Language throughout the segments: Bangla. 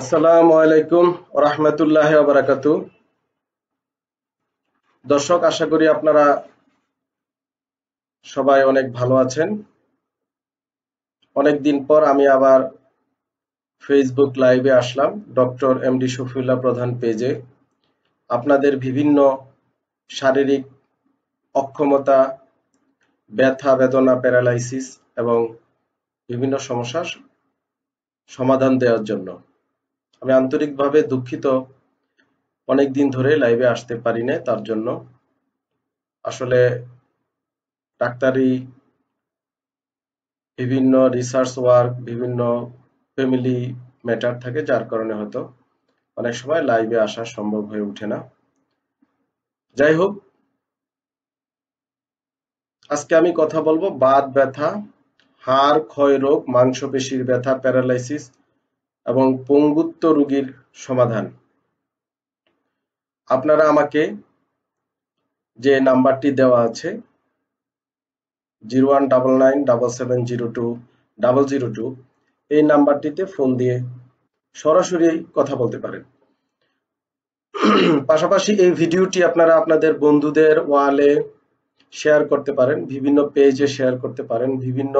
আসসালামু আলাইকুম রহমতুল্লাহ বারাকাতু। দর্শক, আশা করি আপনারা সবাই অনেক ভালো আছেন। অনেক দিন পর আমি আবার ফেসবুক লাইভে আসলাম, doctor M D Shafiullah Pradhan পেজে। আপনাদের বিভিন্ন শারীরিক অক্ষমতা, ব্যথা, বেদনা, প্যারালাইসিস এবং বিভিন্ন সমস্যার সমাধান দেওয়ার জন্য। আমি আন্তরিকভাবে দুঃখিত। অনেক দিন ধরে লাইভে আসতে পারি না তার জন্য। আসলে ডাক্তারি, বিভিন্ন রিসার্চ ওয়ার্ক বিভিন্ন ফ্যামিলি ম্যাটার থাকে, যার কারণে হয়তো অনেক সময় লাইভে আসা সম্ভব হয়ে ওঠে না। যাই হোক, আজকে আমি কথা বলব, বাত ব্যথা, হাড় ক্ষয় রোগ, মাংসপেশির ব্যথা প্যারালাইসিস এবং পঙ্গুত্ব রোগীর সমাধান। আপনারা আমাকে যে নাম্বারটি দেওয়া আছে, zero one double nine double seven zero two double zero two, এই নাম্বারটিতে ফোন দিয়ে সরাসরি কথা বলতে পারেন। পাশাপাশি এই ভিডিওটি আপনারা আপনাদের বন্ধুদের ওয়ালে শেয়ার করতে পারেন, বিভিন্ন পেজে শেয়ার করতে পারেন, বিভিন্ন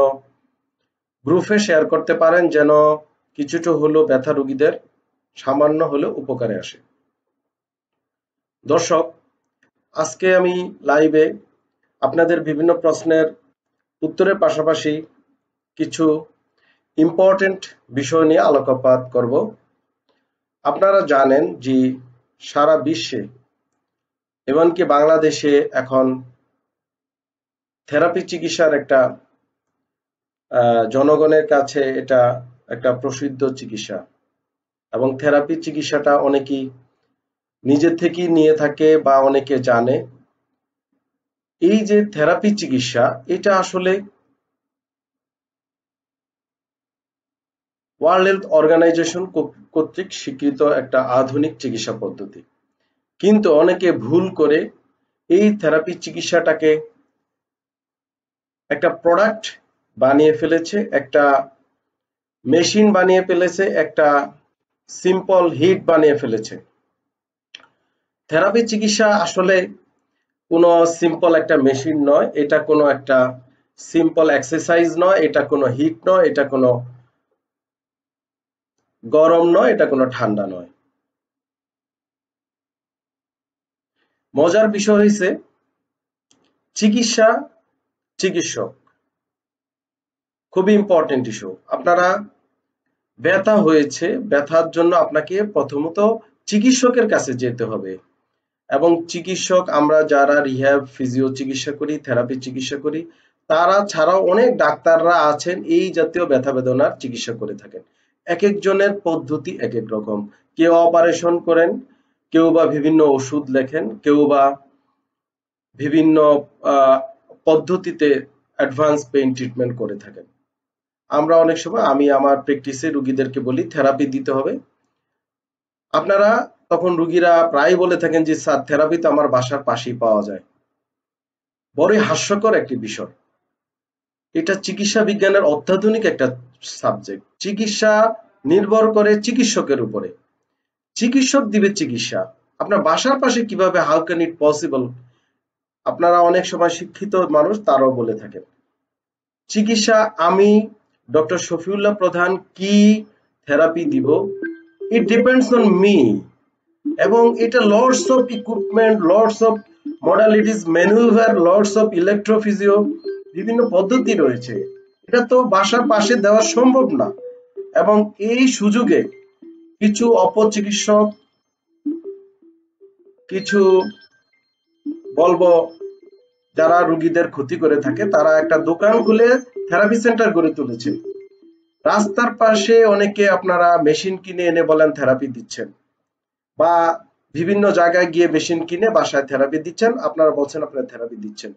গ্রুপে শেয়ার করতে পারেন, যেন কিছুটা হলো ব্যথা রোগীদের সামান্য হলেও উপকারে আসে। দর্শক, আজকে আমি লাইভে আপনাদের বিভিন্ন প্রশ্নের উত্তরের পাশাপাশি কিছু ইম্পর্টেন্ট বিষয় নিয়ে আলোকপাত করব। আপনারা জানেন যে সারা বিশ্বে, এমনকি বাংলাদেশে এখন থেরাপি চিকিৎসার একটা জনগণের কাছে এটা একটা প্রসিদ্ধ চিকিৎসা। এবং থেরাপি চিকিৎসাটা অনেকেই নিজে থেকেই নিয়ে থাকে বা অনেকে জানে। এই যে থেরাপি চিকিৎসা, এটা আসলে ওয়ার্ল্ড হেলথ অর্গানাইজেশন কর্তৃক স্বীকৃত একটা আধুনিক চিকিৎসা পদ্ধতি। কিন্তু অনেকে ভুল করে এই থেরাপি চিকিৎসাটাকে একটা প্রোডাক্ট বানিয়ে ফেলেছে, একটা মেশিন বানিয়ে ফেলেছে, একটা সিম্পল হিট বানিয়ে ফেলেছে। থেরাপি চিকিৎসা আসলে কোনো সিম্পল একটা মেশিন নয়, এটা কোনো একটা সিম্পল এক্সারসাইজ নয়, এটা কোনো হিট নয়, এটা কোনো গরম নয়, এটা কোনো ঠান্ডা নয়। মজার বিষয় হয়েছে চিকিৎসা, চিকিৎসক। খুবই ইম্পর্টেন্ট ইস্যু আপনারা ব্যথা হয়েছে, ব্যথার জন্য আপনাকে প্রথমত চিকিৎসকের কাছে যেতে হবে। এবং চিকিৎসক, আমরা যারা রিহ্যাব ফিজিও চিকিৎসা করি থেরাপি চিকিৎসা করি, তারা ছাড়াও অনেক ডাক্তাররা আছেন, এই জাতীয় ব্যথা বেদনার চিকিৎসা করে থাকেন। এক একজনের পদ্ধতি এক এক রকম। কেউ অপারেশন করেন, কেউ বা বিভিন্ন ওষুধ লেখেন, কেউ বা বিভিন্ন পদ্ধতিতে অ্যাডভান্স পেইন ট্রিটমেন্ট করে থাকেন। আমরা অনেক সময় আমি আমার প্র্যাকটিসে রুগীদেরকে বলি থেরাপি দিতে হবে। আপনারা তখন রুগীরা প্রায় বলে থাকেন যে, স্যার থেরাপি তো আমার বাসার পাশেই পাওয়া যায়। বড়ই হাস্যকর একটি বিষয়। এটা চিকিৎসা বিজ্ঞানের অত্যাধুনিক একটা সাবজেক্ট চিকিৎসা নির্ভর করে চিকিৎসকের উপরে। চিকিৎসক দিবে চিকিৎসা। আপনার বাসার পাশে কীভাবে হাউ ক্যান ইট পসিবল আপনারা অনেক সময় শিক্ষিত মানুষ, তারাও বলে থাকেন। চিকিৎসা আমি ডক্টর শফিউল্লাহ প্রধান কি থেরাপি দিব? ইট ডিপেন্ডস অন মি এবং এটা lots of equipment lots of modalities manoeuvre lots of electrophysio বিভিন্ন পদ্ধতি রয়েছে। এটা তো বাসার পাশে দেওয়া সম্ভব না। এবং এই সুযোগে কিছু অপচিকিৎসক, কিছু বলব, যারা রুগীদের ক্ষতি করে থাকে, তারা একটা দোকান খুলে থেরাপি সেন্টার গড়ে তুলেছে। রাস্তার পাশে অনেকে আপনারা মেশিন কিনে এনে বলেন থেরাপি দিচ্ছেন। বা বিভিন্ন জায়গায় গিয়ে মেশিন কিনে বাসায় থেরাপি দিচ্ছেন, আপনারা বলছেন আপনারা থেরাপি দিচ্ছেন।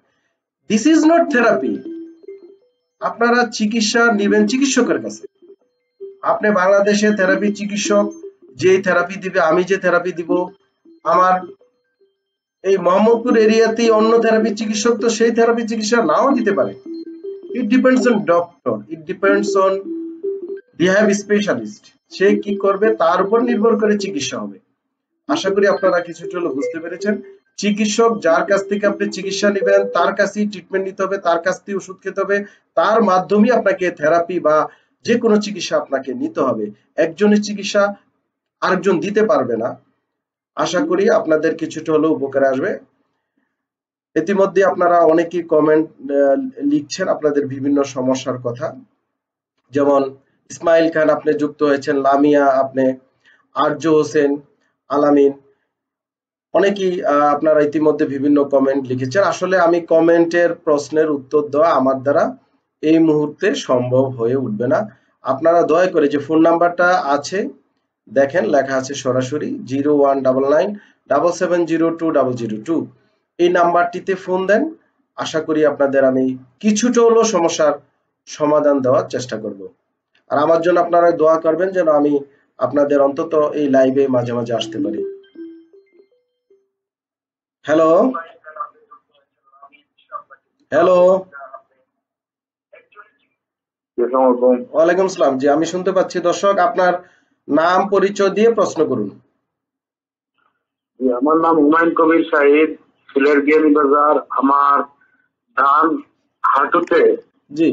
দিস ইজ নট থেরাপি আপনারা চিকিৎসা নিবেন চিকিৎসকের কাছে। আপনি বাংলাদেশে থেরাপি চিকিৎসক যে থেরাপি দিবে, আমি যে থেরাপি দিব, আমার এই মোহাম্মদপুর এরিয়াতে অন্য থেরাপি চিকিৎসক তো সেই থেরাপি চিকিৎসা নাও দিতে পারে। It depends on doctor it depends on rehab specialist সে কি করবে? তার উপর নির্ভর করে চিকিৎসা হবে। আশা করি আপনারা কিছুটা হলো বুঝতে পেরেছেন। চিকিৎসক যার কাছ থেকে আপনি চিকিৎসা নেবেন, তার কাছেই ট্রিটমেন্ট নিতে হবে, তার কাছ থেকে ওষুধ খেতে হবে, তার মাধ্যমে আপনাকে থেরাপি বা যে কোনো চিকিৎসা আপনাকে নিতে হবে। একজনের চিকিৎসা আরেকজন দিতে পারবে না। আশা করি আপনাদের কিছুটা হলেও উপকারে আসবে। ইতিমধ্যে আপনারা অনেকেই কমেন্ট লিখছেন আপনাদের বিভিন্ন সমস্যার কথা। যেমন, ইসমাইল খান আপনি যুক্ত হয়েছেন, লামিয়া আপনি আর্য হোসেন, আলামিন। অনেকেই আপনারা ইতিমধ্যে বিভিন্ন কমেন্ট লিখেছেন। আসলে আমি কমেন্টের প্রশ্নের উত্তর দেওয়া আমার দ্বারা এই মুহূর্তে সম্ভব হয়ে উঠবে না। আপনারা দয়া করে যে ফোন নাম্বারটা আছে, দেখেন, লেখা আছে সরাসরি zero one double nine double seven zero two double zero two এই নাম্বারটিতে ফোন দেন। আশা করি আপনাদের আমি কিছুটা হলেও সমস্যার সমাধান দেওয়ার চেষ্টা করব। আর আমার জন্য আপনারা দোয়া করবেন যেন আমি আপনাদের অন্তত এই লাইভে মাঝে মাঝে আসতে পারি। হ্যালো হ্যালো ওয়ালাইকুম সালাম জি, আমি শুনতে পাচ্ছি। দর্শক, আপনার নাম, পরিচয় দিয়ে প্রশ্ন করুন। আমার নাম হুমায়ুন কবির সাহিদ সিলেট গিয়ানি বাজার আমার ডান হাঁটুতে জি।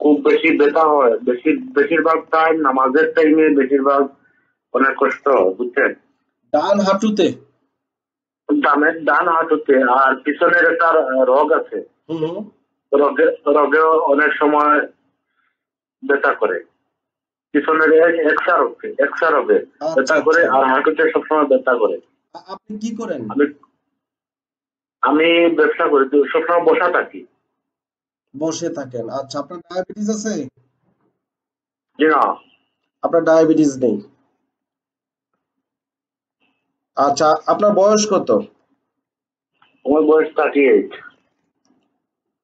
খুব বেশি ব্যথা হয়। বেশি বেশিরভাগ টাইম নামাজের টাইমে বেশিরভাগ অনেক কষ্ট বুঝছেন? ডান হাঁটুতে? ডানের ডান হাঁটুতে। আর পিছনের একটা রোগ আছে। রোগে রোগে অনেক সময় ব্যথা করে। পিছনের এক্সা রোগে এক্সা রোগে আচ্ছা, ব্যথা করে আচ্ছা। আর হাঁটুতে সবসময় ব্যথা করে। আপনি কি করেন? আমি আমি ব্যবসা করি তো সবসময় বসা থাকি। বসে থাকেন। আচ্ছা আপনার ডায়াবেটিস আছে? জি না। আপনার ডায়াবেটিস নেই? আচ্ছা আপনার বয়স কত? আমার বয়স থার্টি এইট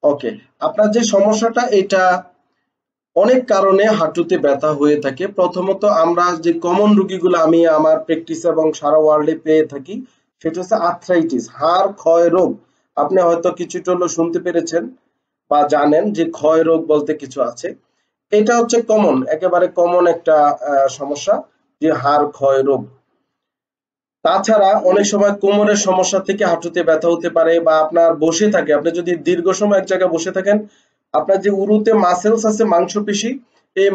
ওকে আপনার যে সমস্যাটা এটা অনেক কারণে হাঁটুতে ব্যথা হয়ে থাকে। প্রথমত আমরা যে কমন রোগীগুলো আমি আমার প্র্যাকটিস এবং সারা ওয়ার্ল্ডে পেয়ে থাকি সেটা হচ্ছে আর্থ্রাইটিস হাড় ক্ষয় রোগ। আপনি হয়তো কিছুটা হলো শুনতে পেরেছেন বা জানেন যে ক্ষয় রোগ বলতে কিছু আছে। এটা হচ্ছে কমন একেবারে কমন একটা সমস্যা যে হাড় ক্ষয় রোগ। তাছাড়া অনেক সময় কোমরের সমস্যা থেকে হাঁটুতে ব্যথা হতে পারে বা আপনার বসে থাকে। আপনি যদি দীর্ঘ সময় এক জায়গায় বসে থাকেন, আপনার যে উরুতে মাসেলস আছে, মাংসপেশি, এই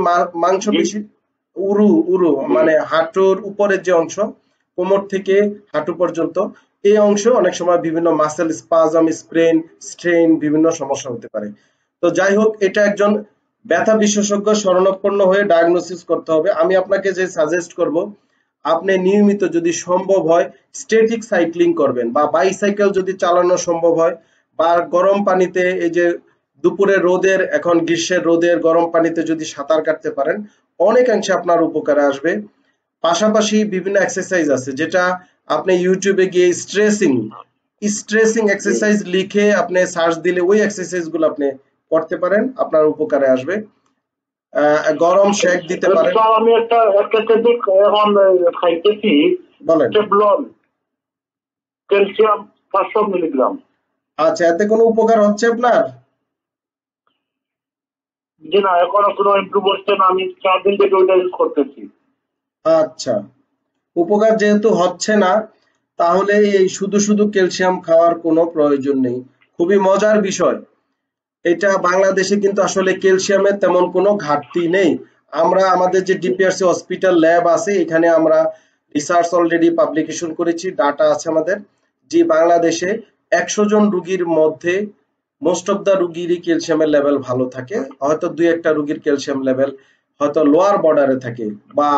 মাংসপেশি, উরু উরু মানে হাঁটুর উপরের যে অংশ কোমর থেকে হাঁটু পর্যন্ত। এই অংশ অনেক সময় বিভিন্ন মাসেল স্পাজম স্প্রেন স্ট্রেন বিভিন্ন সমস্যা হতে পারে। তো যাই হোক, এটা একজন ব্যথা বিশেষজ্ঞ শরণাপন্ন হয়ে ডায়াগনোসিস করতে হবে। আমি আপনাকে যে সাজেস্ট করব, আপনি নিয়মিত যদি সম্ভব হয় স্ট্যাটিক সাইক্লিং করবেন বা বাইসাইকেল যদি চালানো সম্ভব হয় বা গরম পানিতে এই যে দুপুরে রোদের, এখন গ্রীষ্মের রোদের গরম পানিতে যদি সাঁতার কাটতে পারেন, অনেকাংশে আপনার উপকারে আসবে। পাশাপাশি বিভিন্ন এক্সারসাইজ আছে যেটা আপনি ইউটিউবে গিয়ে স্ট্রেসিং স্ট্রেসিং এক্সারসাইজ লিখে আপনি সার্চ দিলে ওই এক্সারসাইজগুলো আপনি করতে পারেন আপনার উপকারে আসবে। গরম শেক দিতে পারেন। আমি একটা একটা ট্যাবলেট এখন খাইতেছি বলেন। টেবলন ক্যালসিয়াম পাঁচশো মিলিগ্রাম আচ্ছা এতে কোনো উপকার হচ্ছে আপনার? জি না এখনও কোনো ইমপ্রুভ হচ্ছে না আমি চার দিন থেকে ওইটা ইউজ করতেছি। আচ্ছা। উপকার যেহেতু হচ্ছে না, তাহলে এই শুধু শুধু ক্যালসিয়াম খাওয়ার কোনো প্রয়োজন নেই। খুবই মজার বিষয়। এটা বাংলাদেশে কিন্তু আসলে ক্যালসিয়ামের তেমন কোনো ঘাটতি নেই। আমরা আমাদের যে ডিপিআরসি হসপিটাল ল্যাব আছে, এখানে আমরা রিসার্চ অলরেডি পাবলিকেশন করেছি, ডাটা আছে আমাদের, যে বাংলাদেশে একশো জন রুগীর মধ্যে মোস্ট অফ দ্য রুগীরই ক্যালসিয়ামের লেভেল ভালো থাকে। হয়তো দুই একটা রুগীর ক্যালসিয়াম লেভেল হয়তো লোয়ার বর্ডারে থাকে বা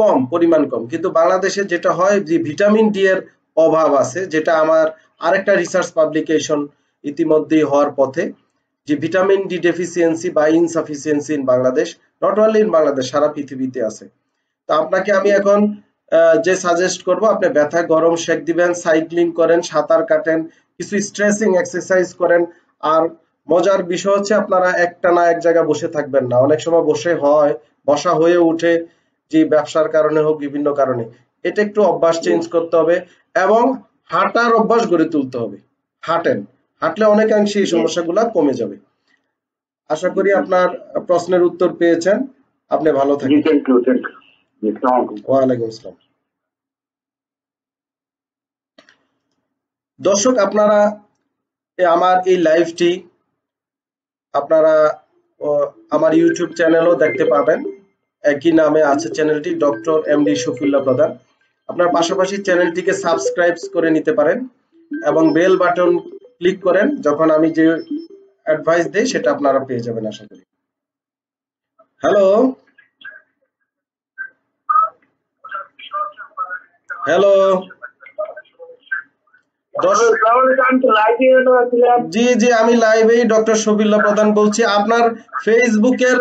কম, পরিমাণ কম। কিন্তু বাংলাদেশে যেটা হয়, যে ভিটামিন ডি এর অভাব আছে, যেটা আমার আরেকটা রিসার্চ পাবলিকেশন ইতিমধ্যেই হওয়ার পথে, যে ভিটামিন ডি ডেফিসিয়েন্সি বা insufficiency in Bangladesh not only in Bangladesh, সারা পৃথিবীতে আছে। তো আপনাকে আমি এখন যে সাজেস্ট করব, আপনি ব্যথা, গরম শেক দিবেন সাইক্লিং করেন, সাঁতার কাটেন, কিছু স্ট্রেসিং এক্সারসাইজ করেন, আর মজার বিষয় হচ্ছে আপনারা একটানা এক জায়গায় বসে থাকবেন না। অনেক সময় বসে হয়, বসা হয়ে উঠে যে ব্যবসার কারণে হোক বিভিন্ন কারণে। এটা একটু অভ্যাস চেঞ্জ করতে হবে এবং হাঁটার অভ্যাস গড়ে তুলতে হবে। হাঁটেন। হাঁটলে অনেকাংশে এই সমস্যাগুলো কমে যাবে। আশা করি আপনার প্রশ্নের উত্তর পেয়েছেন। আপনি ভালো থাকেন। ওয়ালাইকুম আসসালাম। দর্শক আপনারা আমার এই লাইভটি আপনারা আমার ইউটিউব চ্যানেলও দেখতে পাবেন। একই নামে আছে চ্যানেলটি, ডক্টর এম ডি শফিউল্লাহ প্রধান। আপনার পাশাপাশি চ্যানেলটিকে সাবস্ক্রাইব করে নিতে পারেন এবং বেল বাটন ক্লিক করেন যখন আমি যে অ্যাডভাইস দেই, সেটা আপনারা পেয়ে যাবেন, আশা করি। হ্যালো? হ্যালো? জি জি, আমি লাইভেই ডক্টর শফিউল্লাহ প্রধান বলছি। আপনার ফেসবুকের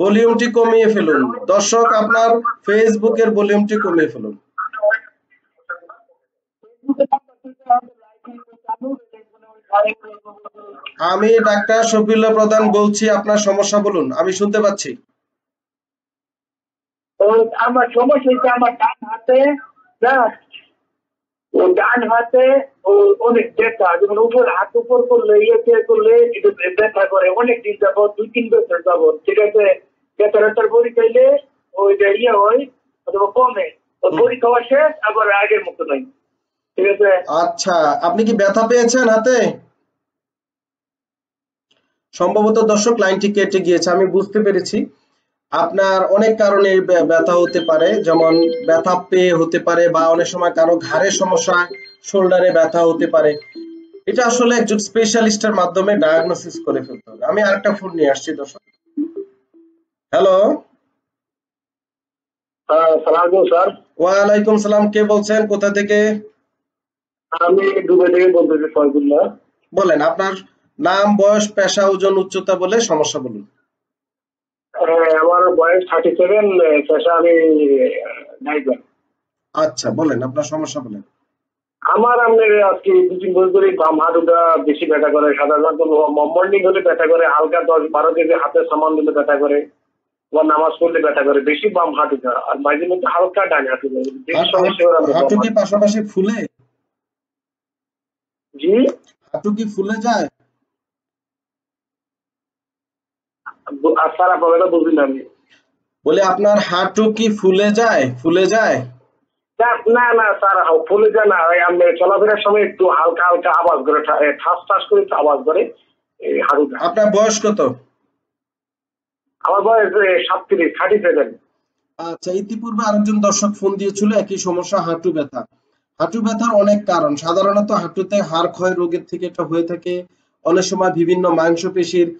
ভলিউমটি কমিয়ে ফেলুন। দর্শক, আপনার ফেসবুকের ভলিউমটি কমিয়ে ফেলুন। আমি ডাক্তার শফিউল্লাহ প্রধান বলছি, আপনার সমস্যা বলুন, আমি শুনতে পাচ্ছি। আমার সমস্যা হচ্ছে আমার ডান হাতে ও ডান হাতে অনেক ব্যথা, যেমন উপর হাত উপর করলে ইয়ে করলে, একটু ব্যথা করে, অনেক দিন যাবত দুই তিন বছর যাবত ঠিক আছে? বড়ি খাইলে ইয়ে হয় অথবা কমে ও বড়ি খাওয়া শেষ আবার আগের মতো নাই। ঠিক আছে? আচ্ছা আপনি কি ব্যথা পেয়েছেন হাতে? সম্ভবত দর্শক লাইনটি কেটে গিয়েছে আমি বুঝতে পেরেছি। আপনার অনেক কারণে ব্যথা হতে পারে যেমন ব্যথা পেয়ে হতে পারে বা অনেক সময় কারও ঘাড়ের সমস্যা শোল্ডারে ব্যথা হতে পারে। এটা আসলে একজন স্পেশালিস্টের মাধ্যমে ডায়াগনোসিস করে ফেলতে হবে। আমি আরেকটা ফোন নিয়ে আসছি দর্শক। Hello sir. ওয়ালাইকুম সালাম কে বলছেন? কোথা থেকে? আমি দুবাই থেকে বলতেছি ফয়জুল্লাহ বলেন আপনার নাম বয়স পেশা ওজন উচ্চতা বলে সমস্যা বলুন। হ্যাঁ আমার বয়স থার্টি সেভেন পেশা আমি নাইজার। আচ্ছা বলেন আপনার সমস্যা বলেন। আমার আপনার আজকে দু তিন বছর ধরে বাম হাঁটুটা বেশি ব্যথা করে সাধারণত মর্নিং হলে ব্যথা করে হালকা দশ বারো কেজি হাতে সামান দিলে ব্যথা করে। বা নামাজ পড়লে ব্যথা করে বেশি বাম হাঁটুটা আর মাঝে মধ্যে হালকা ডান হাঁটু। হাঁটু- হাঁটু কি পাশাপাশি ফুলে? জি? হাঁটু কি ফুলে যায়? আপনার আমি বলে আপনার হাঁটু কি ফুলে যায়? ফুলে যায়? না- না না স্যার ফুলে যায় না। আমি চলাফেরার সময় একটু হালকা হালকা আওয়াজ করে ঠাস ঠাস করে আওয়াজ করে এই হাঁটুটা। আপনার বয়স কত? আমার বয়স সাতত্রিশ থার্টি সেভেন আচ্ছা ইতিপূর্বে আরেকজন দর্শক ফোন দিয়েছিল একই সমস্যা হাঁটু ব্যথা। হাঁটু ব্যথার অনেক কারণ। সাধারণত হাঁটুতে হাড় ক্ষয় রোগের থেকে এটা হয়ে থাকে। অনেক সময় বিভিন্ন মাংসপেশির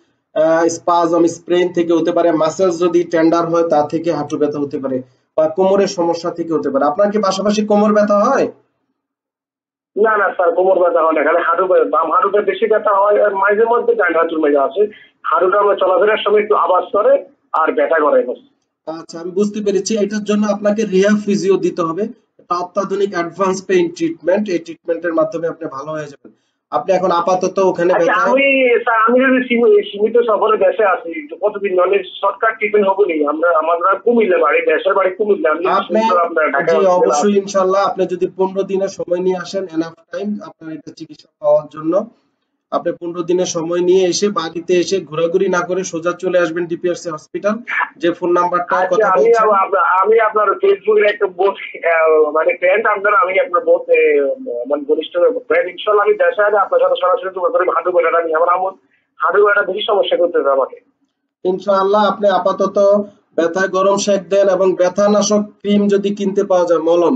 স্পাজম স্প্রেন থেকে হতে পারে মাসেলস যদি টেন্ডার হয় তা থেকে হাঁটু ব্যথা হতে পারে বা কোমরের সমস্যা থেকে হতে পারে। আপনার কি পাশাপাশি কোমর ব্যথা হয়? না না স্যার কোমর ব্যথা হয় না। খালি হাঁটু ব্যথা- বাম হাঁটুটা বেশি ব্যথা হয় আর মাঝে মধ্যে ডান হাঁটুর মেজে আছে। হাঁটুটা আমরা চলাফেরার সময় একটু আওয়াজ করে আর ব্যথা করে আচ্ছা আমি বুঝতে পেরেছি। এটার জন্য আপনাকে রিহ্যাব ফিজিও দিতে হবে। এটা অত্যাধুনিক অ্যাডভান্স পেইন ট্রিটমেন্ট এই ট্রিটমেন্টের মাধ্যমে আপনি ভালো হয়ে যাবেন। আপনি এখন আপাতত ওখানে আচ্ছা ব্যথা আমি স্যার আমি যদি সীমিত সফরে দেশে তো কতদিন? মানে শর্টকাট ট্রিটমেন্ট হব নি। আমরা আমাদের কুমিল্লা বাড়ি দেশের বাড়ি কুমিল্লা। আমি আপনি অবশ্যই ইনশাল্লাহ। আপনি যদি পনেরো দিনের সময় নিয়ে আসেন এনাফ টাইম আপনার এটা চিকিৎসা পাওয়ার জন্য। আপনি পনেরো দিনের সময় নিয়ে এসে বাড়িতে এসে ঘোরাঘুরি না করে সোজা চলে আসবেন ডিপিআরসি হসপিটাল যে ফোন নাম্বারটা আচ্ছা কথা আমি আপনার- আমি আপনার ফেসবুকের একটা মানে ফ্রেন্ড আপনার আমি আপনার বোধ মানে ঘনিষ্ঠ ফ্রেন্ড ইনশাল্লাহ আমি দেশে আপনার সাথে সরাসরি তোমার হাঁটু নিয়ে। আমার হাঁটু বেশি সমস্যা করতে হবে আমাকে। ইনশাআল্লাহ আপনি আপাতত ব্যথায় গরম সেক দেন এবং ব্যথানাশক ক্রিম যদি কিনতে পাওয়া যায় মলম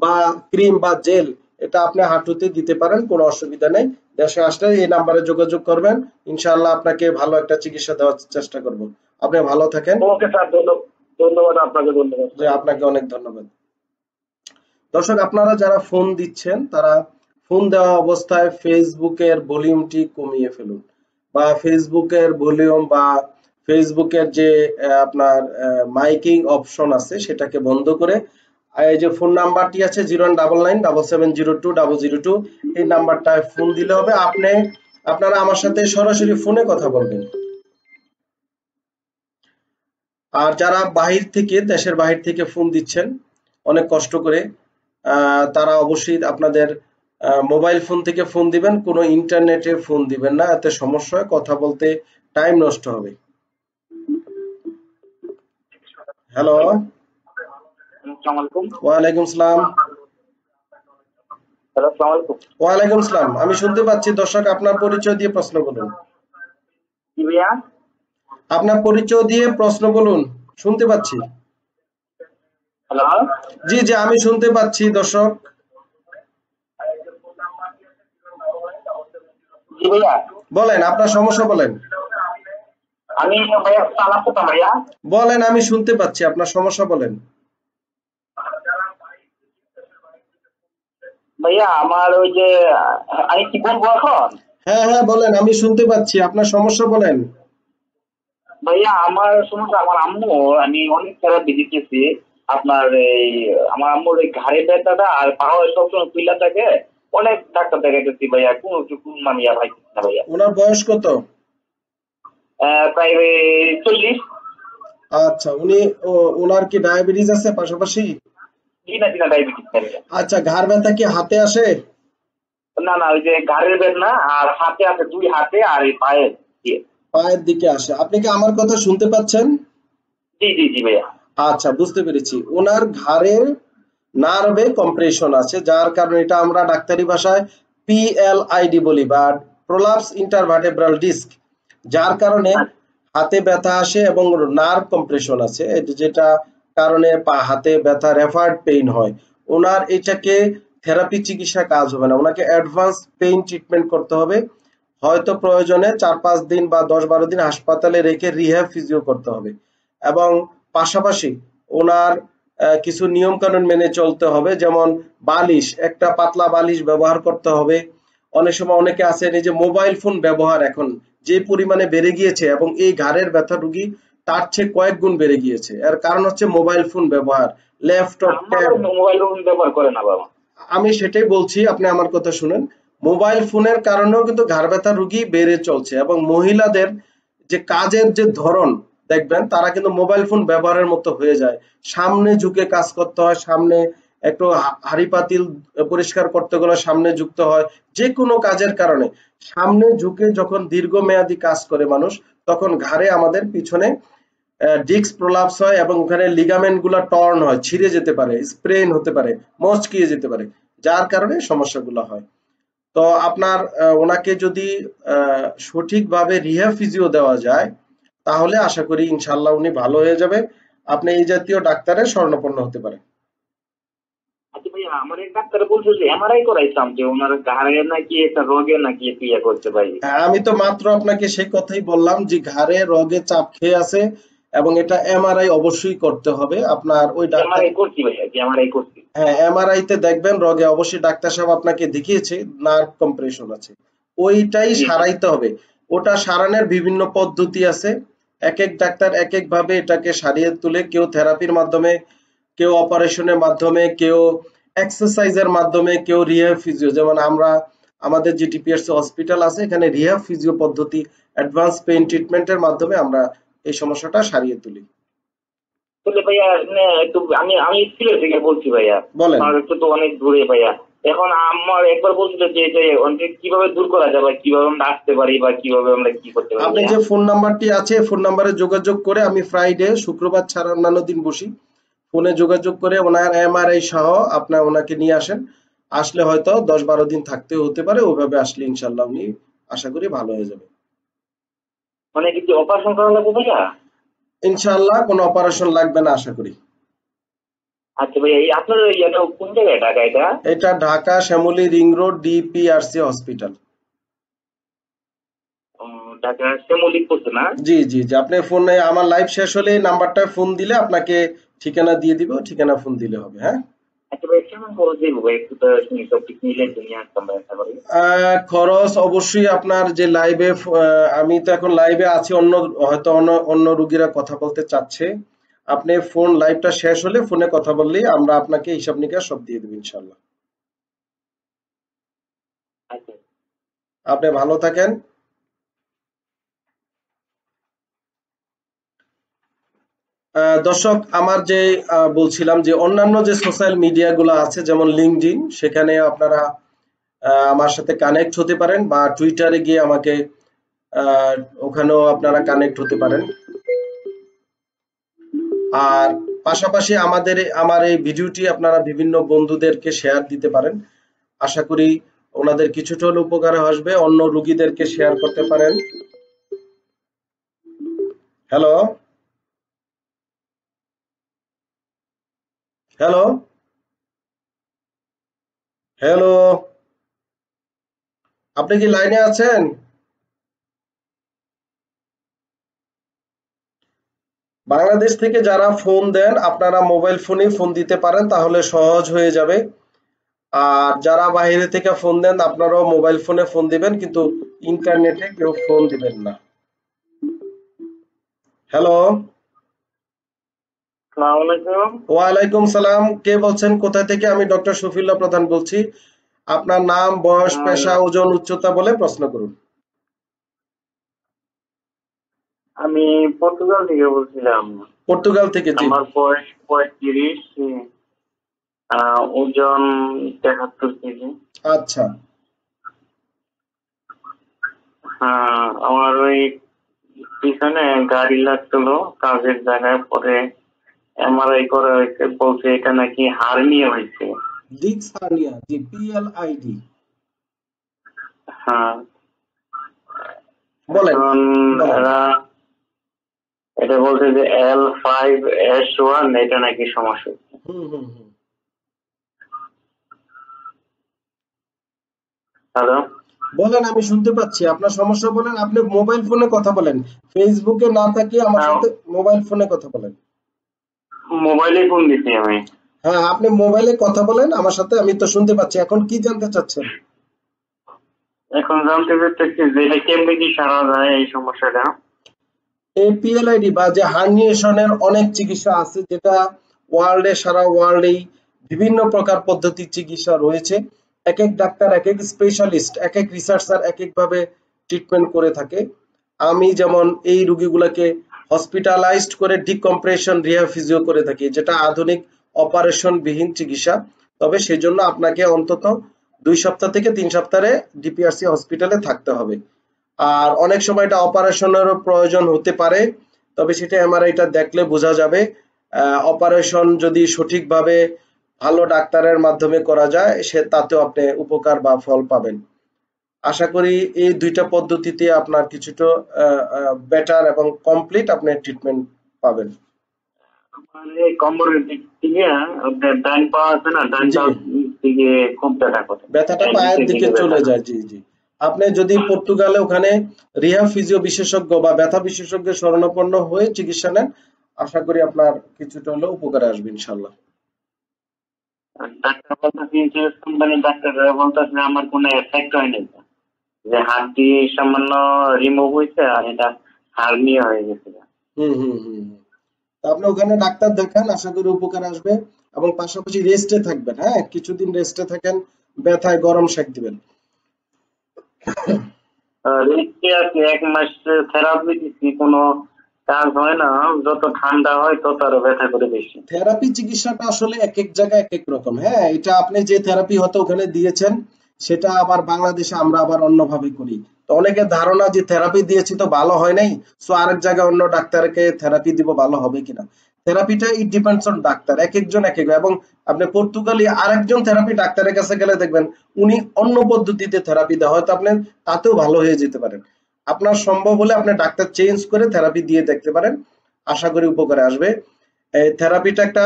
বা ক্রিম বা জেল এটা আপনি হাঁটুতে দিতে পারেন কোনো অসুবিধা নেই। দেশে আসলে এই নাম্বারে যোগাযোগ করবেন। ইনশাআল্লাহ আপনাকে ভালো একটা চিকিৎসা দেওয়ার চেষ্টা করব। আপনি ভালো থাকেন। ওকে স্যার ধন্যবাদ আপনাকে ধন্যবাদ। যে আপনাকে অনেক ধন্যবাদ। দর্শক আপনারা যারা ফোন দিচ্ছেন তারা ফোন দেওয়া অবস্থায় ফেসবুকের ভলিউমটি কমিয়ে ফেলুন বা ফেসবুকের ভলিউম বা ফেসবুকের যে আপনার মাইকিং অপশন আছে সেটাকে বন্ধ করে এই যে ফোন নাম্বারটি আছে zero double nine double seven zero two double zero two এই নাম্বারটায় ফোন দিলে হবে। আপনি, আপনারা আমার সাথে সরাসরি ফোনে কথা বলবেন। আর যারা বাহির থেকে, দেশের বাহির থেকে ফোন দিচ্ছেন, অনেক কষ্ট করে তারা অবশ্যই আপনাদের মোবাইল ফোন থেকে ফোন দিবেন, কোনো ইন্টারনেটে ফোন দিবেন না। এতে সমস্যা হয়, কথা বলতে টাইম নষ্ট হবে। হ্যালো ওয়ালাইকুম সালাম হ্যালো আসসালামু আলাইকুম। ওয়ালাইকুম সালাম আমি শুনতে পাচ্ছি দর্শক আপনার পরিচয় দিয়ে প্রশ্ন ভাইয়া। আপনার পরিচয় দিয়ে প্রশ্ন বলুন শুনতে পাচ্ছি। জি জি আমি শুনতে পাচ্ছি দর্শক। বলেন আপনার সমস্যা বলেন। আমি বলেন আমি শুনতে পাচ্ছি আপনার সমস্যা বলেন। ভাইয়া আমার ওই যে আমি কি বলব এখন? হ্যাঁ হ্যাঁ বলেন আমি শুনতে পাচ্ছি। আপনার সমস্যা বলেন। ভাইয়া আমার সমস্যা আমার আম্মু আমি অনেক থেরাপি দিতেছি আপনার এই আমার আম্মুর এই ঘাড়ে ব্যথাটা আর পাওয়ার সবসময় পিলা থাকে। অনেক ডাক্তার দেখাইতেছি ভাইয়া কোনো কিছু মানিয়া ভাই না ভাইয়া। ওনার বয়স কত? প্রায় চল্লিশ। আচ্ছা উনি ওনার কি ডায়াবেটিস আছে পাশাপাশি? দিনা দিনা ডায়াবেটিস ভাইয়া আচ্ছা ঘাড় ব্যথা কি হাতে আসে? না না ওই যে ঘাড়ের বেদনা আর হাতে আছে দুই হাতে আর এই পায়ে পায়ের দিকে আসে। আপনি কি আমার কথা শুনতে পাচ্ছেন? জি জি জি ভাইয়া। আচ্ছা বুঝতে পেরেছি। ওনার ঘাড়ের নার্ভে কম্প্রেশন আছে যার কারণে এটা আমরা ডাক্তারি ভাষায় পিএলআইডি বলি বা প্রোলাপস ইন্টারভার্টেব্রাল ডিস্ক যার কারণে হাতে ব্যথা আসে এবং নার্ভ কম্প্রেশন আছে যেটা কারণে পা, হাতে ব্যথা, রেফার্ড পেইন হয়। ওনার এটাকে থেরাপি চিকিৎসা কাজ হবে না। ওনাকে অ্যাডভান্স পেইন ট্রিটমেন্ট করতে হবে। হয়তো প্রয়োজনে চার, পাঁচ দিন বা দশ, বারো দিন হাসপাতালে রেখে রিহ্যাব ফিজিও করতে হবে। এবং পাশাপাশি ওনার কিছু নিয়ম কানুন মেনে চলতে হবে। যেমন বালিশ, একটা পাতলা বালিশ ব্যবহার করতে হবে। অনেক সময় অনেকে এই যে মোবাইল ফোন ব্যবহার এখন যে পরিমাণে বেড়ে গিয়েছে এবং এই ঘাড়ের ব্যথা রুগী তার চেয়ে কয়েক গুণ বেড়ে গিয়েছে। এর কারণ হচ্ছে মোবাইল ফোন ব্যবহার ল্যাপটপ ট্যাব মোবাইল ব্যবহার করে না বাবা। আমি সেটাই বলছি আপনি আমার কথা শুনেন। মোবাইল ফোনের কারণেও কিন্তু ঘাড় ব্যথা রুগী বেড়ে চলছে এবং মহিলাদের যে কাজের যে ধরন দেখবেন তারা কিন্তু মোবাইল ফোন ব্যবহারের মতো হয়ে যায়। সামনে ঝুঁকে কাজ করতে হয় সামনে একটু হা- হাঁড়ি পাতিল পরিষ্কার করতে গেলে সামনে যুক্ত হয় যে কোনো কাজের কারণে। সামনে ঝুঁকে যখন দীর্ঘমেয়াদী কাজ করে মানুষ তখন ঘাড়ে আমাদের পিছনে ডিস্ক প্রলাপস হয় এবং ওখানে লিগামেন্টগুলা টর্ন হয় ছিঁড়ে যেতে পারে স্প্রেন হতে পারে মচকিয়ে যেতে পারে যার কারণে সমস্যাগুলো হয়। তো আপনার ওনাকে যদি সঠিকভাবে রিহ্যাব ফিজিও দেওয়া যায় তাহলে আশা করি ইনশাল্লাহ উনি ভালো হয়ে যাবে। আপনি এই জাতীয় ডাক্তারের স্বর্ণপন্ন হতে পারেন। আচ্ছা আমার এক ডাক্তার বলছে যে এমআরআই করাইতাম যে ওনার ঘাড়ে নাকি একটা রোগে নাকি একটু করতে পারি আমি তো মাত্র আপনাকে সেই কথাই বললাম যে ঘাড়ে রগে চাপ খেয়ে আছে এবং এটা এমআরআই অবশ্যই করতে হবে। আপনার ওই ডাক্তার হ্যাঁ এমআরআই তে দেখবেন রগে অবশ্যই ডাক্তার সাহেব আপনাকে দেখিয়েছে নার্ভ কম্প্রেশন আছে। ওইটাই সারাইতে হবে। ওটা সারানোর বিভিন্ন পদ্ধতি আছে। এক এক ডাক্তার এক এক ভাবে এটাকে সারিয়ে তুলে কেউ থেরাপির মাধ্যমে কেউ অপারেশনের মাধ্যমে কেউ এক্সারসাইজের মাধ্যমে কেউ রিহ্যাব ফিজিও। যেমন আমরা আমাদের যে টিপিএসসি হসপিটাল আছে এখানে রিহ্যাব ফিজিও পদ্ধতি অ্যাডভান্স পেইন ট্রিটমেন্টের মাধ্যমে আমরা এই সমস্যাটা সারিয়ে তুলি। ভাইয়া একটু আমি আমি সিলেট থেকে বলছি ভাইয়া। বলেন। একটু তো অনেক দূরে ভাইয়া। এখন আমার একবার বলছিল যে এটা কীভাবে দূর করা যাবে কীভাবে আমরা আসতে পারি বা কীভাবে আমরা কি করতে পারি আপনি যে ফোন নাম্বারটি আছে ফোন নাম্বারে যোগাযোগ করে আমি ফ্রাইডে শুক্রবার ছাড়া অন্যান্য দিন বসি। ফোনে যোগাযোগ করে ওনার এমআরআই সহ আপনার ওনাকে নিয়ে আসেন। আসলে হয়তো দশ বারো দিন থাকতেও হতে পারে ওইভাবে আসলে ইনশাল্লাহ উনি আশা করি ভালো হয়ে যাবে। মানে কিছু অপারেশন করা লাগবে ভাইয়া? ইনশাল্লাহ কোনো অপারেশন লাগবে না আশা করি। আচ্ছা ভাইয়া এই আপনার এটা কোন জায়গায় ঢাকা এটা? এটা Dhaka Shyamoli ring road DPRC hospital Dhaka শ্যামলিক করছে না? জি জি জি আপনি ফোনে আমার লাইভ শেষ হলে নাম্বারটায় ফোন দিলে আপনাকে ঠিকানা দিয়ে দিব ঠিকানা ফোন দিলে হবে হ্যাঁ? খরচ অবশ্যই আপনার যে লাইভে আমি তো এখন লাইভে আছি অন্য হয়তো অন্য অন্য রুগীরা কথা বলতে চাচ্ছে। আপনি ফোন লাইভটা শেষ হলে ফোনে কথা বললেই আমরা আপনাকে হিসাব নিকাশ সব দিয়ে দেবো ইনশাল্লাহ আচ্ছা। আপনি ভালো থাকেন। দর্শক, আমার যে বলছিলাম যে অন্যান্য যে সোশ্যাল মিডিয়া গুলো আছে, যেমন লিঙ্কডিন সেখানে আপনারা আমার সাথে কানেক্ট হতে পারেন বা টুইটারে গিয়ে আমাকে ওখানেও আপনারা কানেক্ট হতে পারেন। আর পাশাপাশি আমাদের, আমার এই ভিডিওটি আপনারা বিভিন্ন বন্ধুদেরকে শেয়ার দিতে পারেন। আশা করি ওনাদের কিছুটা হলে উপকারে আসবে, অন্য রুগীদেরকে শেয়ার করতে পারেন। হ্যালো হ্যালো হ্যালো আপনি কি লাইনে আছেন? বাংলাদেশ থেকে যারা ফোন দেন, আপনারা মোবাইল ফোনে ফোন দিতে পারেন, তাহলে সহজ হয়ে যাবে। আর যারা বাইরে থেকে ফোন দেন, আপনারাও মোবাইল ফোনে ফোন দিবেন, কিন্তু ইন্টারনেটে কেউ ফোন দিবেন না। হ্যালো ওয়ালাইকুম সালাম। কে বলছেন? কোথায় থেকে? আমি ডক্টর শফিউল্লাহ প্রধান বলছি। আপনার নাম বয়স পেশা ওজন উচ্চতা বলে প্রশ্ন করুন। আমি পর্তুগাল থেকে বলছিলাম। পর্তুগাল থেকে জি। আমার বয়স পঁয়ত্রিশ ওজন তেহাত্তর কেজি। আচ্ছা। হ্যাঁ আমার ওই পিছনে গাড়ি লাগছিল কাজের জায়গায় পরে এমআরআই করা বলছে এটা নাকি হার্নিয়া হয়েছে। ডিক্স হার্নিয়া জি পিএলআইডি হ্যাঁ। বলেন এটা বলছে যে এল ফাইভ এস ওয়ান এটা নাকি সমস্যা। হুম হুম হুম। হ্যালো বলেন আমি শুনতে পাচ্ছি। আপনার সমস্যা বলেন আপনি মোবাইল ফোনে কথা বলেন। ফেসবুকে না তাকিয়ে আমার হ্যাঁ। সাথে মোবাইল ফোনে কথা বলেন। মোবাইলে ফোন দিছি আমি। হ্যাঁ আপনি মোবাইলে কথা বলেন আমার সাথে আমি তো শুনতে পাচ্ছি। এখন কি জানতে চাচ্ছেন? এখন জানতে চাচ্ছি যে এটা কেমনে কি সারা যায় এই সমস্যাটা। এই পিএলআইডি বা যে হার্নিয়েশনের অনেক চিকিৎসা আছে যেটা ওয়ার্ল্ডে সারা ওয়ার্ল্ডেই বিভিন্ন প্রকার পদ্ধতি চিকিৎসা রয়েছে। এক এক ডাক্তার এক এক স্পেশালিস্ট এক এক রিসার্চার এক এক ভাবে ট্রিটমেন্ট করে থাকে। আমি যেমন এই রুগীগুলোকে হসপিটালাইজড করে ডিকম্প্রেশন, রিহ্যাব ফিজিও করে থাকি, যেটা আধুনিক অপারেশন বিহীন চিকিৎসা। তবে সেই জন্য আপনাকে অন্তত দুই সপ্তাহ থেকে তিন সপ্তাহে ডিপিআরসি হসপিটালে থাকতে হবে। আর অনেক সময় এটা অপারেশনেরও প্রয়োজন হতে পারে, তবে সেটা এমআরআইটা দেখলে বোঝা যাবে অপারেশন যদি সঠিকভাবে ভালো ডাক্তারের মাধ্যমে করা যায়, সে তাতেও আপনি উপকার বা ফল পাবেন। আশা করি এই দুইটা পদ্ধতিতে আপনার কিছুটা বেটার এবং কমপ্লিট আপনি ট্রিটমেন্ট পাবেন। ব্যথাটা পায়ের দিকে চলে যায় জি জি। আপনি যদি পর্তুগালে ওখানে রিহ্যাব ফিজিও বিশেষজ্ঞ বা ব্যথা বিশেষজ্ঞের শরণাপন্ন হয়ে চিকিৎসা নেন আশা করি আপনার কিছুটা হলেও উপকারে আসবে ইনশাল্লাহ ডাক্তার বলতেছে ইন্স্যুরেন্স কোম্পানির ডাক্তাররা বলতেছে আমার কোনো এফেক্ট হয় নাই। যে হাড্ডি সামান্য রিমুভ হয়েছে আর এটা হার্নিয়া হয়ে গেছে। হুম হুম হুম আপনি ওখানে ডাক্তার দেখান আশা করি উপকার আসবে। এবং পাশাপাশি রেস্টে থাকবেন হ্যাঁ? কিছুদিন রেস্টে থাকেন ব্যথায় গরম সেক দিবেন। রেস্টে আছে এক মাস থেরাপি দিচ্ছি কোনো কাজ হয় না। যত ঠান্ডা হয় তত আরও ব্যথা করে বেশি। থেরাপি চিকিৎসাটা আসলে এক এক জায়গায় এক এক রকম হ্যাঁ? এটা আপনি যে থেরাপি হয়তো ওখানে দিয়েছেন সেটা আবার বাংলাদেশে আমরা আবার অন্যভাবে করি। তো অনেকের ধারণা যে থেরাপি দিয়েছি তো ভালো হয় নাই সো আরেক জায়গায় অন্য ডাক্তারকে থেরাপি দিব ভালো হবে কিনা? থেরাপিটা ইট ডিপেন্ডস অন ডাক্তার, এক একজন এক এক। এবং আপনি পর্তুগালি আরেকজন থেরাপি ডাক্তারের কাছে গেলে দেখবেন উনি অন্য পদ্ধতিতে থেরাপি দেওয়া হয়তো আপনি তাতেও ভালো হয়ে যেতে পারেন। আপনার সম্ভব হলে আপনি ডাক্তার চেঞ্জ করে থেরাপি দিয়ে দেখতে পারেন। আশা করি উপকারে আসবে। এই থেরাপিটা একটা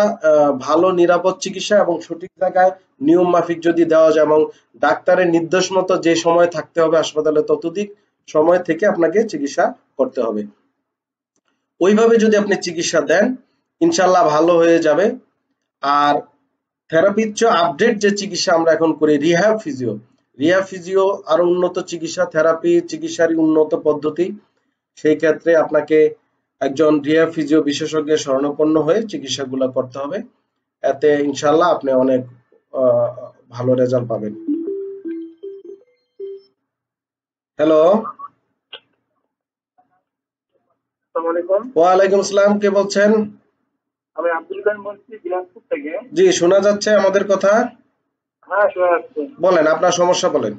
ভালো নিরাপদ চিকিৎসা এবং সঠিক জায়গায় নিয়ম মাফিক যদি দেওয়া যায় এবং ডাক্তারের নির্দেশ মতো যে সময় থাকতে হবে হাসপাতালে, ততোধিক সময় থেকে আপনাকে চিকিৎসা করতে হবে। ওইভাবে যদি আপনি চিকিৎসা দেন ইনশাল্লাহ ভালো হয়ে যাবে। আর থেরাপির চেয়ে আপডেট যে চিকিৎসা আমরা এখন করি রিহ্যাব ফিজিও রিহ্যাব ফিজিও আরও উন্নত চিকিৎসা থেরাপি চিকিৎসারই উন্নত পদ্ধতি। সেই ক্ষেত্রে আপনাকে একজন রিহ্যাব ফিজিও বিশেষজ্ঞের শরণাপন্ন হয়ে চিকিৎসাগুলো করতে হবে। এতে ইনশাল্লাহ আপনি অনেক ভালো রেজাল্ট পাবেন। হ্যালো ওয়ালাইকুম আসসালাম কে বলছেন? আমি আব্দুল বলছি দিনাজপুর থেকে। জি শোনা যাচ্ছে আমাদের কথা। হ্যাঁ শোনা যাচ্ছে। বলেন আপনার সমস্যা বলেন।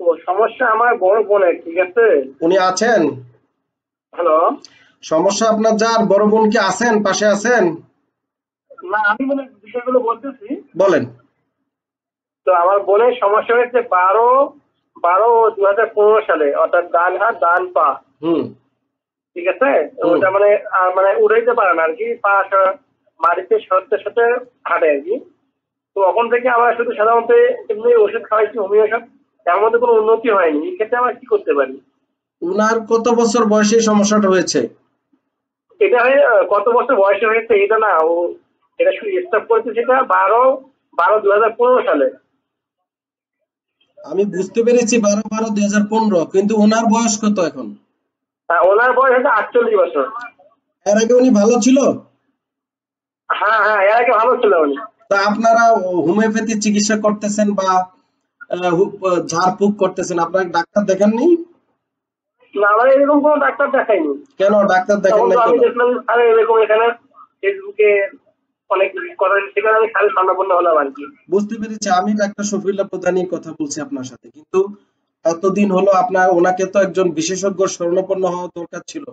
তো সমস্যা আমার বড় বোনের ঠিক আছে? উনি আছেন? হ্যালো? সমস্যা আপনার যার বড় বোন কি আছেন পাশে আছেন? না আমি মানে বিষয়গুলো বলতেছি। বলেন। তো আমার বোনের সমস্যা হয়েছে বারো বারো দু হাজার পনেরো সালে অর্থাৎ ডান হাত ডান পা। হুম। ঠিক আছে? ওটা মানে মানে উড়াইতে পারে না আর কি পা মাটিতে সরতে সরতে হাঁটে আর কি। তো তখন থেকে আমরা শুধু সাধারণত এমনি ওষুধ খাওয়াইছি হোমিও ওষুধ তার মধ্যে কোনো উন্নতি হয়নি। এই ক্ষেত্রে আমরা কি করতে পারি? উনার কত বছর বয়সে সমস্যাটা হয়েছে? এটা হয়ে কত বছর বয়সে হয়েছে এটা না ও এটা শুধু স্টপ করেছে সেটা বারো বারো দু হাজার পনেরো সালে। আমি বুঝতে পেরেছি বারো বারো দুই হাজার পনেরো কিন্তু ওনার বয়স কত এখন? আহ, ওনার বয়স হচ্ছে আটচল্লিশ বছর। এর আগে উনি ভালো ছিল? হ্যাঁ হ্যাঁ এর আগে ভালো ছিল উনি। তা আপনারা হোমিওপ্যাথি চিকিৎসা করতেছেন বা ঝাড়ফুঁক করতেছেন আপনার ডাক্তার দেখাননি? না আমরা এরকম কোনো ডাক্তার দেখাইনি। কেন? ডাক্তার দেখেন নাই আমি দেখলাম আরে এরকম এখানে ফেসবুকে অনেক কথা সেখানে আমি খালি স্বর্ণপন্ন হলাম আর কি। বুঝতে পেরেছি। আমি ডাক্তার শফিউল্লাহ প্রধানই কথা বলছি আপনার সাথে। কিন্তু এতদিন হলো আপনার ওনাকে তো একজন বিশেষজ্ঞ স্বর্ণপন্ন হওয়া দরকার ছিল।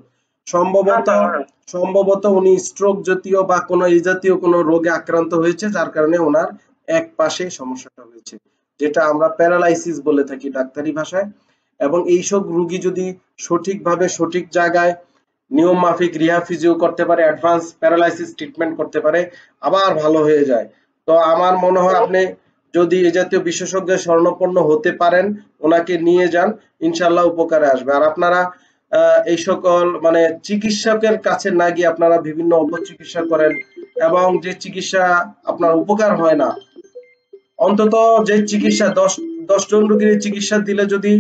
সম্ভবত হ্যাঁ, হ্যাঁ। সম্ভবত উনি স্ট্রোক জাতীয় বা কোনো এই জাতীয় কোনো রোগে আক্রান্ত হয়েছে যার কারণে ওনার এক পাশে সমস্যাটা হয়েছে যেটা আমরা প্যারালাইসিস বলে থাকি ডাক্তারি ভাষায়। এবং এইসব রোগী যদি সঠিকভাবে সঠিক জায়গায় নিয়ম মাফিক রিহা ফিজিও করতে পারে অ্যাডভান্স প্যারালাইসিস ট্রিটমেন্ট করতে পারে, আবার ভালো হয়ে যায়। তো আমার মনে হয় আপনি যদি এই জাতীয় বিশেষজ্ঞের স্বর্ণপন্ন হতে পারেন, ওনাকে নিয়ে যান ইনশাল্লাহ উপকারে আসবে। আর আপনারা এই সকল মানে চিকিৎসকের কাছে না গিয়ে আপনারা বিভিন্ন অপচিকিৎসা করেন এবং যে চিকিৎসা আপনার উপকার হয় না, অন্তত যে চিকিৎসা, দশ দশ জন রোগীর চিকিৎসা দিলে যদি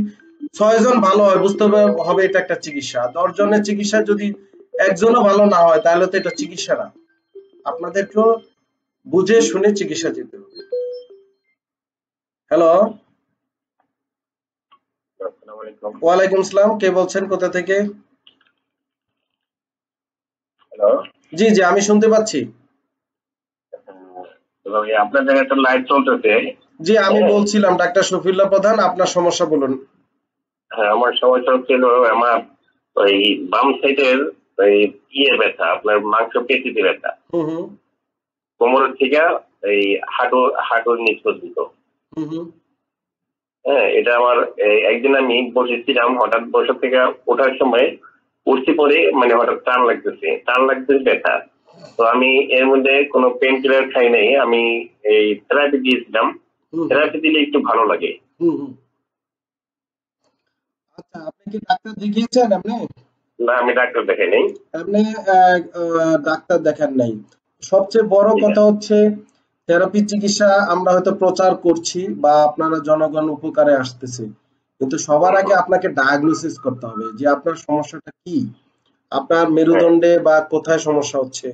ছয় জন ভালো হয় বুঝতে হবে এটা একটা চিকিৎসা। দশ জনের চিকিৎসা যদি একজনও ভালো না হয় তাহলে তো এটা চিকিৎসা না। আপনাদেরকেও বুঝে শুনে চিকিৎসা দিতে হবে। হ্যালো ওয়ালাইকুম আসসালাম কে বলছেন কোথা থেকে? হ্যালো জি জি আমি শুনতে পাচ্ছি। আপনাদের একটা লাইভ চলতেছে। জি আমি বলছিলাম ডাক্তার শফিউল্লাহ প্রধান আপনার সমস্যা বলুন। হ্যাঁ আমার সমস্যা হচ্ছিল আমার ওই বাম সাইডের ওই ইয়ে ব্যথা আপনার মাংস পেশিতে ব্যথা কোমরের থেকে এই হাঁটু হাঁটুর নিচ পর্যন্ত। হ্যাঁ এটা আমার একদিন আমি বসেছিলাম হঠাৎ বসে থেকে ওঠার সময় উঠতে পরে মানে হঠাৎ টান লাগতেছে টান লাগতেছে ব্যথা। তো আমি এর মধ্যে কোনো পেন কিলার খাই নাই আমি এই থেরাপি দিয়েছিলাম। থেরাপি দিলে একটু ভালো লাগে হুম হুম। আচ্ছা আপনি কি ডাক্তার দেখিয়েছেন আপনি? না আমি ডাক্তার দেখাই নাই আপনি ডাক্তার দেখান নাই। সবচেয়ে বড় কথা হচ্ছে থেরাপি চিকিৎসা আমরা হয়তো প্রচার করছি বা আপনারা জনগণ উপকারে আসতেছে। কিন্তু সবার আগে আপনাকে ডায়াগনোসিস করতে হবে যে আপনার সমস্যাটা কি? আপনার মেরুদণ্ডে বা কোথায় সমস্যা হচ্ছে?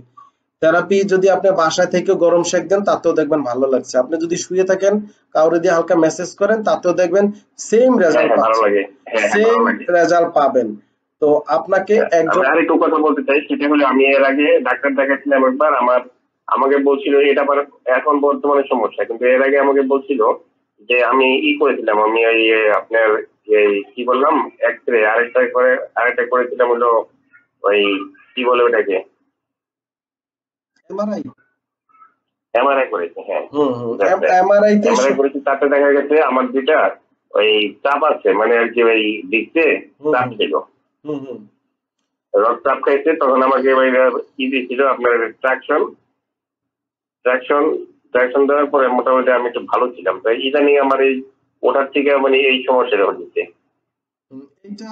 থেরাপি যদি আপনি বাসায় থেকে গরম শেক দেন তাতেও দেখবেন ভালো লাগছে। আপনি যদি শুয়ে থাকেন কাউরে দিয়ে হালকা মেসেজ করেন তাতেও দেখবেন সেম রেজাল্ট ভালো পাচ্ছেন। লাগে। হ্যাঁ সেম রেজাল্ট পাবেন। তো আপনাকে একজন আমি আরেকটু কথা বলতে চাই। সেটা হলো আমি এর আগে ডাক্তার দেখাচ্ছিলাম একবার। আমার আমাকে বলছিল এটা আবার এখন বর্তমানে সমস্যা। কিন্তু এর আগে আমাকে বলছিল যে আমি ই করেছিলাম। আমি ওই আপনার এই কি বললাম? এক্স রে আরেকটা করে আরেকটা করেছিলাম হলো ওই কি বলে ওটাকে? এমআরআই এমআরআই করেছি হ্যাঁ। এমআরআই তে এমআরআই করেছি তাতে দেখা গেছে আমার দুটা ওই চাপ আছে মানে আর কি ওই দিচ্ছে চাপ ছিল। রড চাপ খাইছে তখন আমাকে ওই কি দিয়েছিল আপনার ট্রাকশন ট্রাকশন ট্রাকশন দেওয়ার পরে মোটামুটি আমি একটু ভালো ছিলাম। তাই ইদানিং আমার এই ওটার থেকে মানে এই সমস্যাটা হচ্ছে। এটা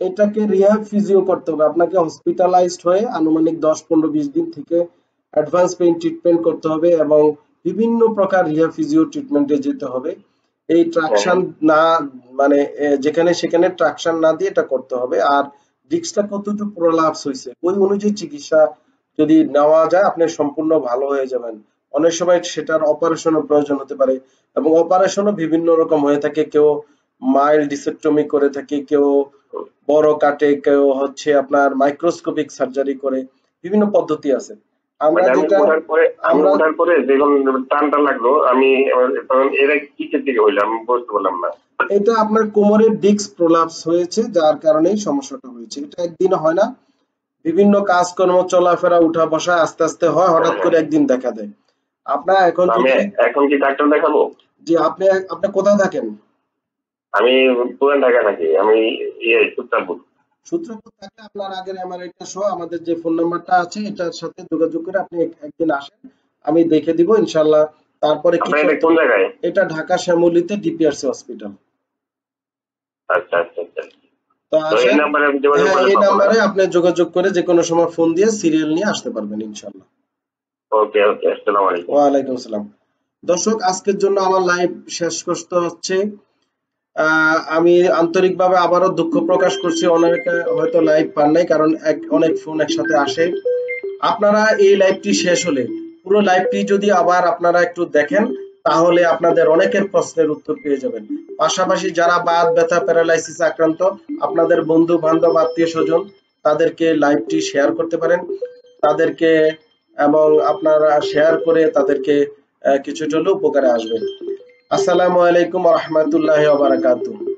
এটাকে রিহ্যাব ফিজিও করতে হবে। আপনাকে হসপিটালাইজড হয়ে আনুমানিক দশ পনেরো বিশ দিন থেকে অ্যাডভান্স পেইন ট্রিটমেন্ট করতে হবে এবং বিভিন্ন প্রকার রিহ্যাব ফিজিও ট্রিটমেন্টে যেতে হবে। এই ট্রাকশন না মানে যেখানে সেখানে ট্রাকশন না দিয়ে এটা করতে হবে। আর ডিস্কটা কতটুকু প্রলাপস হয়েছে ওই অনুযায়ী চিকিৎসা যদি নেওয়া যায় আপনি সম্পূর্ণ ভালো হয়ে যাবেন। অনেক সময় সেটার অপারেশনও প্রয়োজন হতে পারে এবং অপারেশনও বিভিন্ন রকম হয়ে থাকে। কেউ মাইল্ড ডিসেক্টমি করে থাকে কেউ বড় কাটে কেউ হচ্ছে আপনার মাইক্রোস্কোপিক সার্জারি করে। বিভিন্ন পদ্ধতি আছে। আমরা যেটা ওঠার পরে আমি আমরা ওঠার পরে যখন টানটা লাগল আমি তখন এরা কিসের দিকে হইল? আমি বুঝতে পারলাম না। এটা আপনার কোমরের ডিস্ক প্রলাপস হয়েছে যার কারণেই সমস্যাটা হয়েছে। এটা একদিনে হয় না। বিভিন্ন কাজকর্ম চলাফেরা উঠা বসা আস্তে আস্তে হয় হঠাৎ করে একদিন দেখা দেয়। আপনার এখন এখন কি ডাক্তার দেখাবো? জি আপনি আপনি কোথায় থাকেন? আমি পুরান ঢাকা থাকি। আমি ইয়ে সুত্রাপুর সূত্রপুর থাকলে আপনার আগের এটা সহ আমাদের যে ফোন নাম্বারটা আছে এটার সাথে যোগাযোগ করে আপনি একদিন আসেন আমি দেখে দিব তারপরে কিছু এটা কোন জায়গায়? এটা ঢাকা শ্যামলীতে ডিপিআরসি হসপিটাল আচ্ছা আচ্ছা আচ্ছা। তো তো এই নাম্বারে হ্যাঁ আপনি যোগাযোগ করে যে কোনো সময় ফোন দিয়ে সিরিয়াল নিয়ে আসতে পারবেন ইনশাল্লাহ ওকে ওকে আসসালামু আলাইকুম। ওয়ালাইকুম আসসালাম। দর্শক আজকের জন্য আমার লাইভ শেষ করতে হচ্ছে। আমি আন্তরিকভাবে আবারও দুঃখ প্রকাশ করছি। অনেকে হয়তো লাইভ পান নাই, কারণ এক- অনেক ফোন একসাথে আসে। আপনারা এই লাইভটি শেষ হলে, পুরো লাইভটি যদি আবার আপনারা একটু দেখেন, তাহলে আপনাদের অনেকের প্রশ্নের উত্তর পেয়ে যাবেন। পাশাপাশি যারা বাদ ব্যথা প্যারালাইসিস আক্রান্ত, আপনাদের বন্ধু বান্ধব আত্মীয় স্বজন, তাদেরকে লাইভটি শেয়ার করতে পারেন। তাদেরকে এবং আপনারা শেয়ার করে তাদেরকে কিছুটা হলেও উপকারে আসবে। আসসালামু আলাইকুম রহমতুল্লাহ বারাকাতুহ।